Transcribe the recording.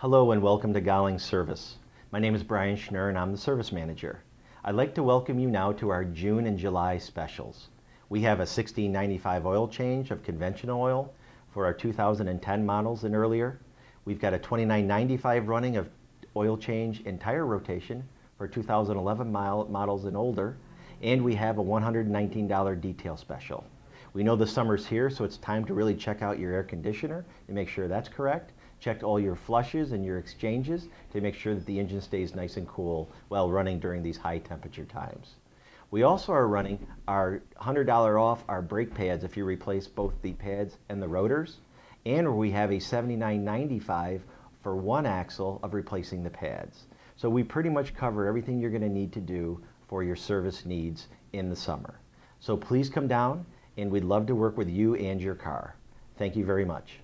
Hello and welcome to Golling Service. My name is Brian Schnur and I'm the service manager. I'd like to welcome you now to our June and July specials. We have a 1695 oil change of conventional oil for our 2010 models and earlier. We've got a 2995 running of oil change and tire rotation for 2011 models and older. And we have a $119 detail special. We know the summer's here, so it's time to really check out your air conditioner and make sure that's correct. Check all your flushes and your exchanges to make sure that the engine stays nice and cool while running during these high temperature times. We also are running our $100 off our brake pads if you replace both the pads and the rotors. And we have a $79.95 for one axle of replacing the pads. So we pretty much cover everything you're going to need to do for your service needs in the summer. So please come down and we'd love to work with you and your car. Thank you very much.